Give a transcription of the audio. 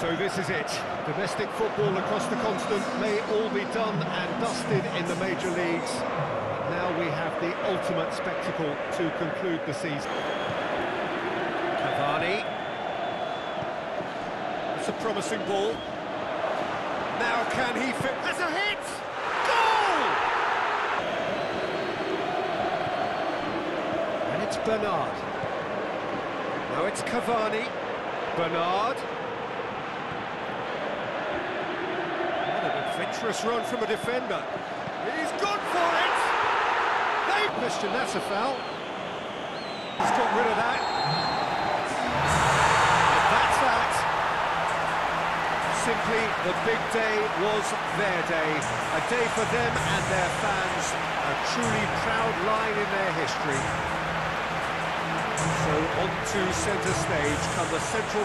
So this is it. Domestic football across the continent may all be done and dusted in the major leagues. Now we have the ultimate spectacle to conclude the season. Cavani. It's a promising ball. Now can he fit? That's a hit! Goal! And it's Bernard. Now it's Cavani. Bernard. An adventurous run from a defender. He's for it! They question that's a foul. He's got rid of that. That's that. Simply, the big day was their day. A day for them and their fans. A truly proud line in their history. So on to centre stage come the central...